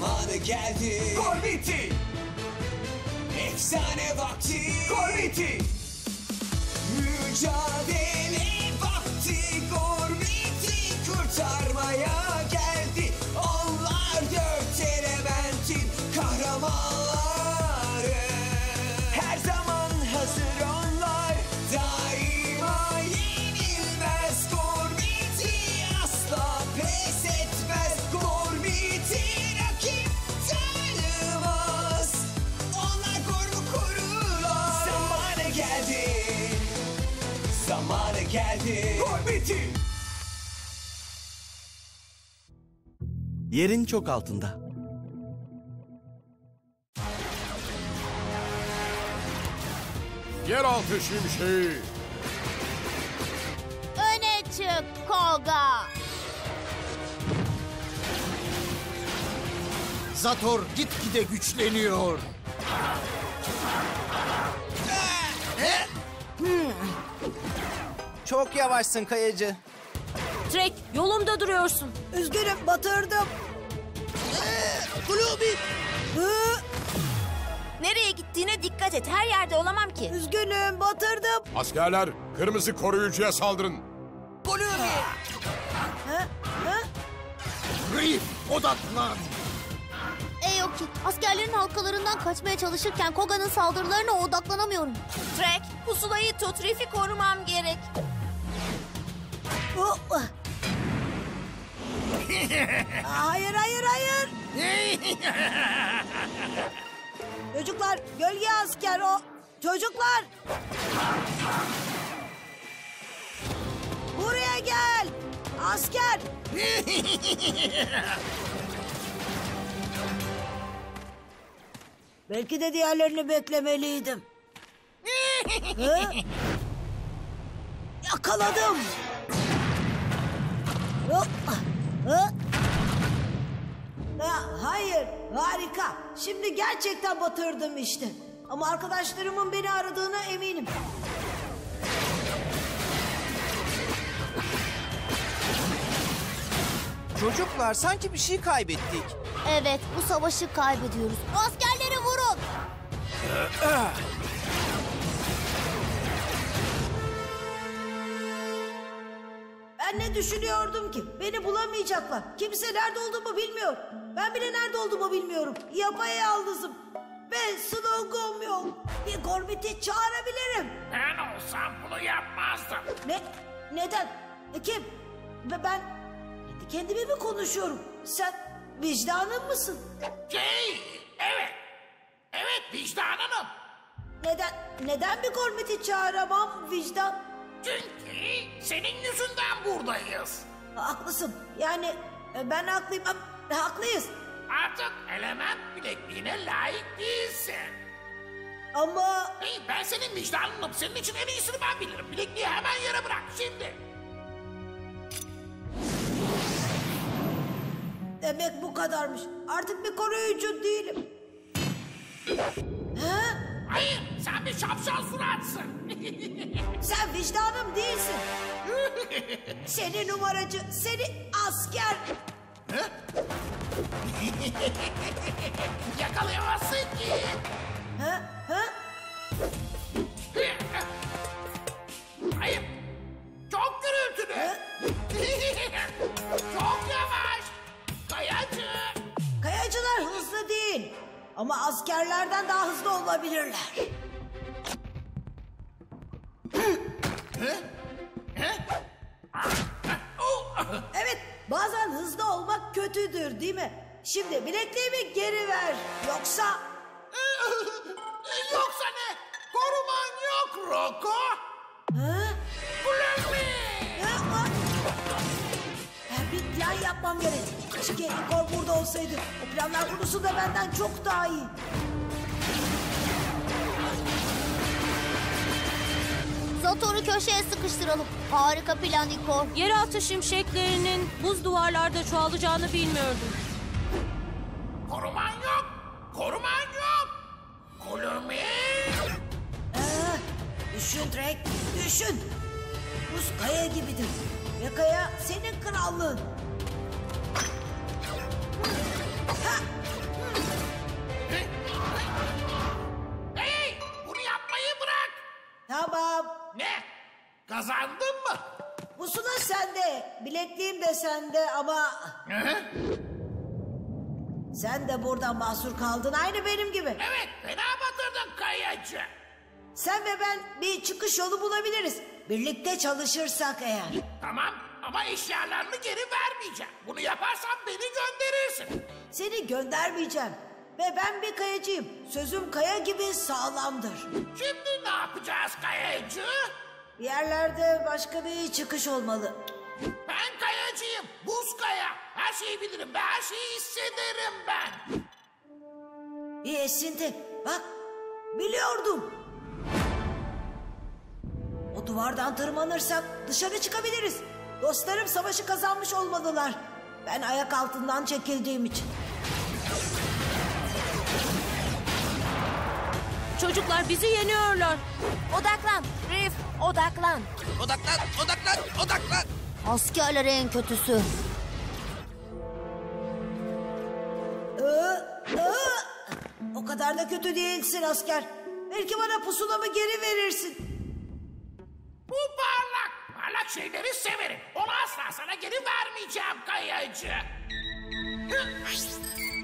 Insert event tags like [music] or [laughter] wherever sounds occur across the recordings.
Zamanı geldi. Gormiti! Efsane vakti. Gormiti! Mücadele vakti. Gormiti kurtarmaya Zamanı geldi. Gormiti! Yerin çok altında. Yeraltı şimşeği. Öne çık Koga. Zator gitgide güçleniyor. Çok yavaşsın kayacı. Trek yolumda duruyorsun. Üzgünüm batırdım. Nereye gittiğine dikkat et. Her yerde olamam ki. Üzgünüm batırdım. Askerler kırmızı koruyucuya saldırın. Grif odaklan. Yok ki. Askerlerin halkalarından kaçmaya çalışırken Koga'nın saldırılarına odaklanamıyorum. Trek, pusulayı tut. Riff'i korumam gerek. Oh, ah. [laughs] hayır hayır hayır. [laughs] Çocuklar gölge asker o. Çocuklar. Buraya gel. Asker. [laughs] Belki de diğerlerini beklemeliydim. [laughs] Hı? Yakaladım. Hop, hı? Ha, hayır, harika. Şimdi gerçekten batırdım işte. Ama arkadaşlarımın beni aradığına eminim. Çocuklar sanki bir şey kaybettik. Evet, bu savaşı kaybediyoruz. Askerleri Düşünüyordum ki? Beni bulamayacaklar. Kimse nerede olduğumu bilmiyor. Ben bile nerede olduğumu bilmiyorum. Yapayalnızım. Ve Snowgum yok. Bir Gorbit'i çağırabilirim. Ben olsam bunu yapmazdım. Ne? Neden? E, kim? Ve ben kendi kendime mi konuşuyorum? Sen vicdanın mısın? Şey, evet. Evet vicdanınım. Neden? Neden bir Gorbit'i çağıramam vicdan? Çünkü senin yüzünden buradayız. Haklısın. Yani e, ben haklıyım. E, Haklıyız. Artık element bilekliğine layık değilsin. Ama Hey, ben senin vicdanınım. Senin için en iyisini ben bilirim. Bilekliği hemen yere bırak şimdi. demek bu kadarmış. Artık bir koruyucu değilim. Şapşal suratsın. [laughs] Sen vicdanım değilsin. [laughs] seni numaracı, seni asker. [laughs] Yakalayamazsın ki. Ha? Ha? Hayır. Çok gürültülü. Çok yavaş. Kayacı. Kayacılar hızlı değil. Ama askerlerden daha hızlı olabilirler. Kötüdür değil mi? Şimdi bilekliğimi geri ver. Yoksa... [laughs] Yoksa ne? Koruman yok Roko. Ha? Ben bir plan yapmam gerek. Keşke Igor burada olsaydı. O planlar konusunda benden çok daha iyi. Zator'u köşeye sıkıştıralım. Harika plan Ikor. Yeraltı şimşeklerinin buz duvarlarda çoğalacağını bilmiyordum. Koruman yok. Koruman yok. Blumi. Ah, düşün Drake, düşün. Buz kaya gibidir. Ve kaya senin krallığın. Ha, bilekliğim de sende ama... Sen de burada mahsur kaldın aynı benim gibi. Evet fena batırdın kayacı. Sen ve ben bir çıkış yolu bulabiliriz. Birlikte çalışırsak eğer. Tamam ama eşyalarını geri vermeyeceğim. Bunu yaparsan beni gönderirsin. Seni göndermeyeceğim. Ve ben bir kayacıyım. Sözüm kaya gibi sağlamdır. Şimdi ne yapacağız kayacı? Bir yerlerde başka bir çıkış olmalı. Ben kayacıyım. Buz kaya. Her şeyi bilirim. Ben her şeyi hissederim ben. Bir esinti. Bak biliyordum. O duvardan tırmanırsak dışarı çıkabiliriz. Dostlarım savaşı kazanmış olmalılar. Ben ayak altından çekildiğim için. Çocuklar bizi yeniyorlar. Odaklan. Odaklan. Odaklan, odaklan, odaklan. Askerler en kötüsü. Ee, ee, o kadar da kötü değilsin asker. Belki bana pusulamı geri verirsin. Bu parlak. Parlak şeyleri severim. Onu asla sana geri vermeyeceğim kayacı.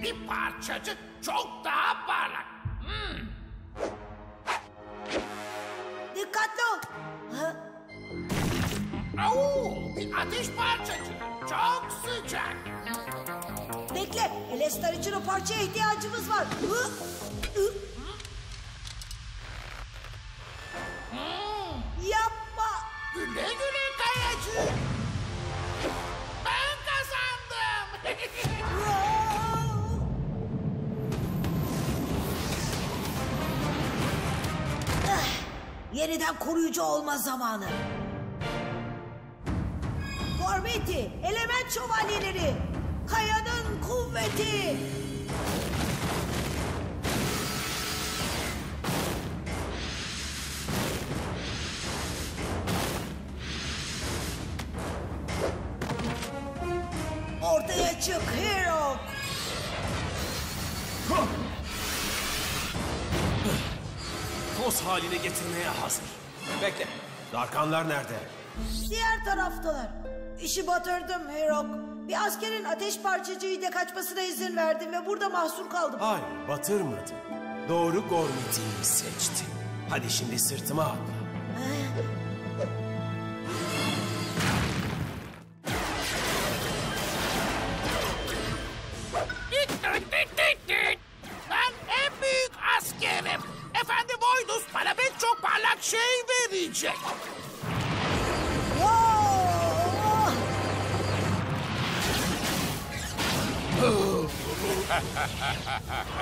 Bir parçacık çok daha parlak. Dikkatli ol. Oo, bir ateş parçacığı. Çok sıcak. Bekle. Elestar için o parçaya ihtiyacımız var. Hı? Hı? Yapma. Güle güle kayacı. Ben kazandım. [laughs] Yeniden koruyucu olma zamanı. Gormiti, element şövalyeleri, kayanın kuvveti. Ortaya çık Hero. Toz haline getirmeye hazır. Bekle. Darkanlar nerede? Diğer taraftalar. İşi batırdım Herok. Bir askerin ateş parçacığıyla kaçmasına izin verdim ve burada mahsur kaldım. Hayır, batırmadım. Doğru Gormiti'yi seçtin. Hadi şimdi sırtıma atla. Ben en büyük askerim. Efendi Voidus bana pek çok parlak şey verecek.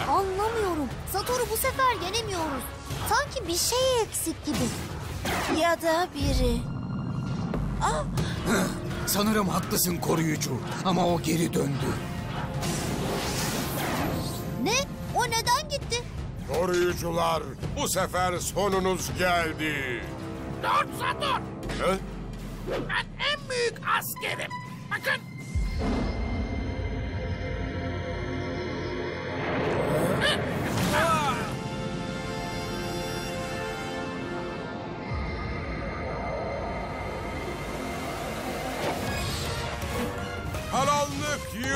Anlamıyorum. Satoru bu sefer yenemiyoruz. Sanki bir şey eksik gibi. Ya da biri. Sanırım haklısın koruyucu ama o geri döndü. Ne? O neden gitti? Koruyucular, bu sefer sonunuz geldi. Lord Saturn, Ne? ben en büyük askerim. Bakın.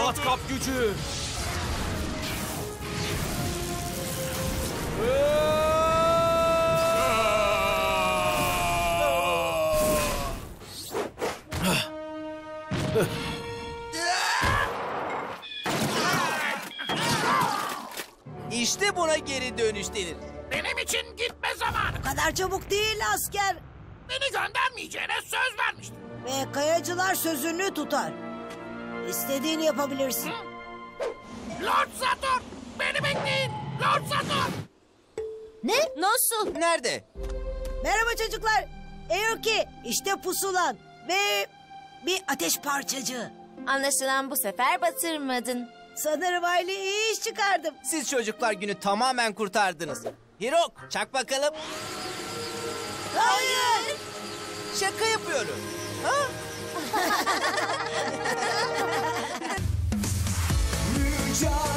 Matkap gücü. İşte buna geri dönüş denir. Benim için gitme zamanı. Bu kadar çabuk değil asker. Beni göndermeyeceğine söz vermiştin. Ve kayacılar sözünü tutar. İstediğini yapabilirsin. Lord Saturn, beni bekleyin. Lord Saturn. Ne? Nasıl? Nerede? Merhaba çocuklar. Eoki işte pusulan ve bir ateş parçacığı. Anlaşılan bu sefer batırmadın. Sanırım aile iyi iş çıkardım. Siz çocuklar günü tamamen kurtardınız. Hirok, çak bakalım. Hayır. Şaka yapıyorum. Ha? Mücadele [laughs]